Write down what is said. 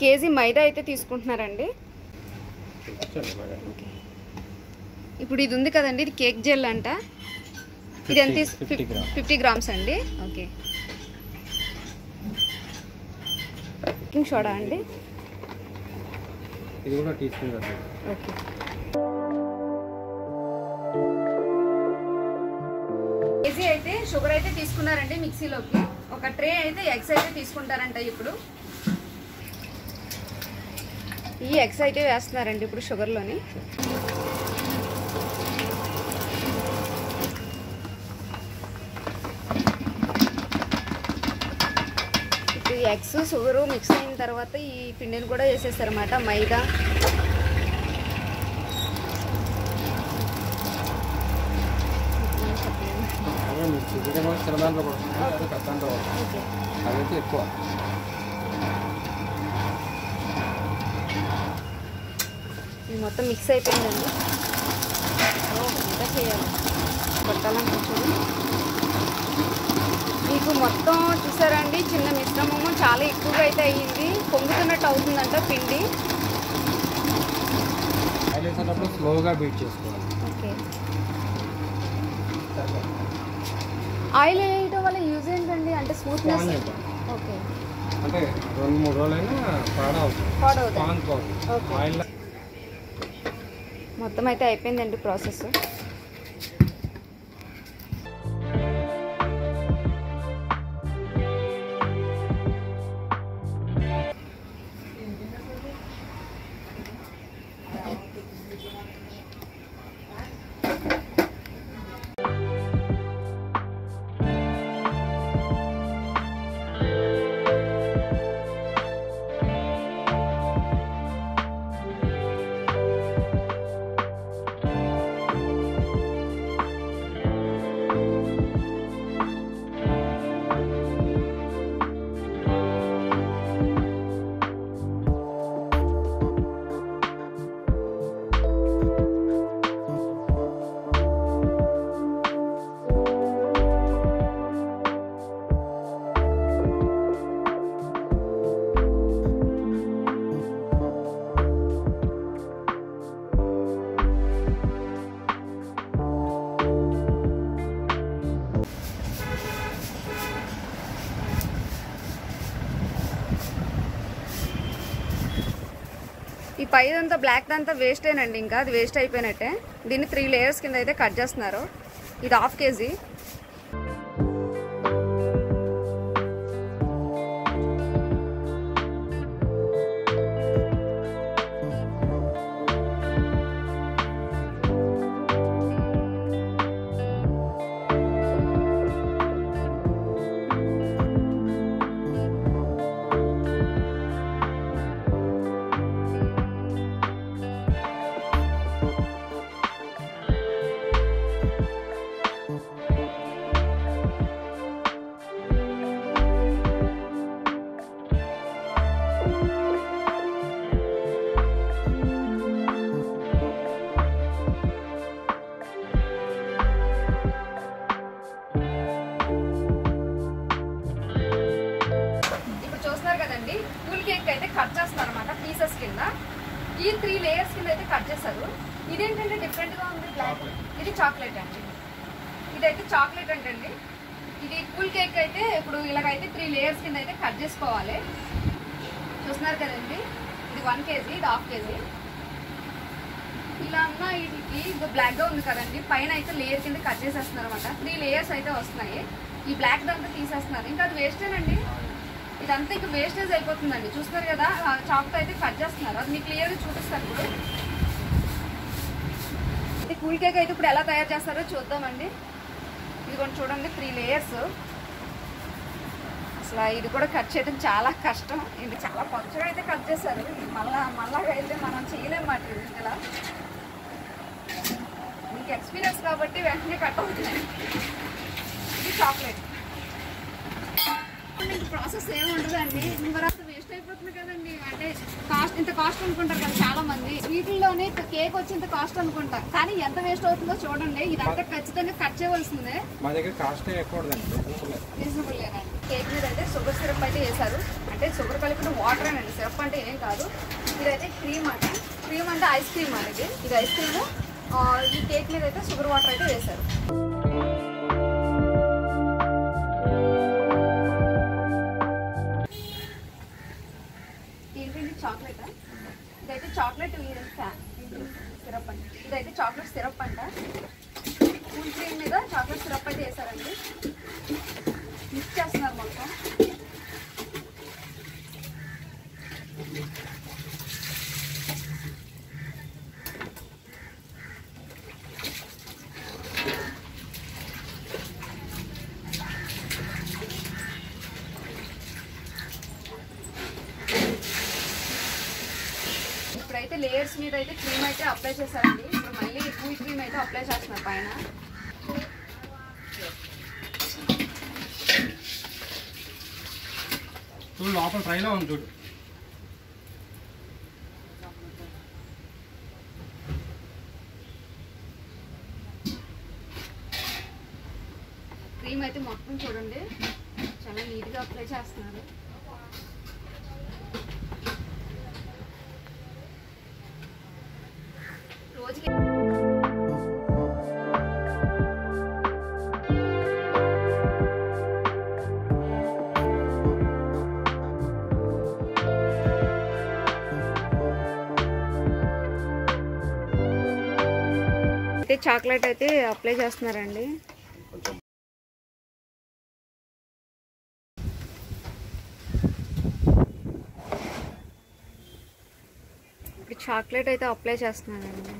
KG మైదా అయితే తీసుకుంటున్నారండి. ఇప్పుడు ఇది ఉంది కదండి ఇది కేక్ జెల్ అంట. ఇది ఎంత 50 50 గ్రామ్స్. ఫిఫ్టీ గ్రామ్స్ అండి. ఓకే. బేకింగ్ సోడా అండి. ఇది కూడా టీ స్పూన్ కదా ఓకే. కేజీ అయితే షుగర్ అయితే తీసుకున్నారండి మిక్సీలోకి. ఒక ట్రే అయితే ఎగ్స్ అయితే తీసుకుంటారంట ఇప్పుడు. ఈ ఎగ్స్ అయితే వేస్తున్నారండి ఇప్పుడు షుగర్లోని. ఈ ఎగ్స్ షుగరు మిక్స్ అయిన తర్వాత ఈ పిండిని కూడా వేసేస్తారన్నమాట మైదా. అదే మీకు చికెన్ కూడా చిన్న దాంట్లో పడుతుంది అది పెద్ద దాంట్లో పడుతుంది ఓకే అదైతే ఎక్కువ ఇది మొత్తం మిక్స్ అయిపోయిందండి. ఇంకా చేయాలి. కొట్టాలనిపించింది మీకు మొత్తం చూసారండి చిన్న మిశ్రమము చాలా ఎక్కువగా అయితే అయ్యింది. పొంగుతున్నట్టు అవుతుందంట పిండి. స్లోగా బీట్ చేసుకోవాలి. ఓకే. ఆయిల్ వేయడం వల్ల యూజ్ ఏంటండి? అంటే స్మూత్నెస్. ఓకే. అంటే రెండు మూడు రోజులైనా పాడవుతుంది. ఓకే. ఆయిల్ మొత్తం అయితే అయిపోయిందండి ప్రాసెస్. ఈ పైదంతా బ్లాక్ అంతా వేస్ట్ అయినండి ఇంకా. అది వేస్ట్ అయిపోయినట్టే. దీన్ని త్రీ లేయర్స్ కింద అయితే కట్ చేస్తున్నారు. ఇది హాఫ్ కేజీ. ఈ త్రీ లేయర్స్ కింద అయితే కట్ చేస్తారు. ఇదేంటంటే డిఫరెంట్గా ఉంది బ్లాక్ ఇది చాక్లెట్ అండి. ఇదైతే చాక్లెట్ అంటండి. ఇది కూల్ కేక్ అయితే ఇప్పుడు ఇలాగైతే త్రీ లేయర్స్ కింద అయితే కట్ చేసుకోవాలి. చూస్తున్నారు కదండి? ఇది వన్ కేజీ ఇది హాఫ్ కేజీ ఇలా అన్న వీటికి బ్లాక్ బ్లాక్గా ఉంది కదండి. పైన అయితే లేయర్ కింద కట్ చేసేస్తున్నారు అనమాట త్రీ లేయర్స్ అయితే వస్తున్నాయి. ఈ బ్లాక్ దాంతో తీసేస్తున్నారు. ఇంకా అది వేస్టేనండి ఇదంతా ఇంకా వేస్టేజ్ అయిపోతుందండి. చూస్తున్నారు కదా చాక్తో అయితే కట్ చేస్తున్నారు. అది మీకు క్లియర్గా చూపిస్తారు ఇప్పుడు. ఇది కూల్ కేక్ అయితే ఇప్పుడు ఎలా తయారు చేస్తారో చూద్దామండి. ఇది కొంచెం చూడండి త్రీ లేయర్స్ అసలు ఇది కూడా కట్ చేయడం చాలా కష్టం. ఇది చాలా పచ్చగా అయితే కట్ చేశారు. మళ్ళా మళ్ళా అయితే మనం చేయలేము మాట ఇది. మీకు ఎక్స్పీరియన్స్ కాబట్టి వెంటనే కట్ అవుతున్నాయి ఇది చాక్లెట్ మీకు ప్రాసెస్ ఏమి ఉండదండి మరి అంత వేస్ట్ అయిపోతుంది కదండి. అంటే కాస్ట్ ఇంత కాస్ట్ అనుకుంటారు కదా చాలా మంది వీటిల్లోనే కేక్ వచ్చేంత కాస్ట్ అనుకుంటారు కానీ ఎంత వేస్ట్ అవుతుందో చూడండి. ఇదంతా ఖచ్చితంగా కట్ చేయవలసిందే. మా దగ్గర కాస్ట్ రీజనబుల్ కేక్ మీద అయితే షుగర్ సిరప్ అయితే వేశారు. అంటే షుగర్ కలిపిన వాటర్ అండి సిరప్ అంటే ఏం కాదు. ఇదైతే క్రీమ్ అంట క్రీమ్ అంటే ఐస్ క్రీమ్ అండి ఇది ఇది ఐస్ క్రీమ్ ఈ కేక్ మీద అయితే షుగర్ వాటర్ అయితే వేశారు. చాక్లెట్ సిరప్ అంట. కూల్ క్రీమ్ మీద చాక్లెట్ సిరప్ అయితే వేసారండి మిక్స్ చేస్తున్నారు మొత్తం. ఇప్పుడైతే లేయర్స్ మీద అయితే క్రీమ్ అయితే అప్లై చేశారండి. మళ్ళీ కూల్ క్రీమ్ అయితే అప్లై చేస్తున్నారు పైన. చూడు లోపల ట్రైలో ఉంది చూడు. క్రీమ్ అయితే మొత్తం చూడండి. చాలా నీట్గా అప్లై చేస్తున్నారు. అయితే చాక్లెట్ అయితే అప్లై చేస్తున్నారండి. ఇప్పుడు చాక్లెట్ అయితే అప్లై చేస్తున్నానండి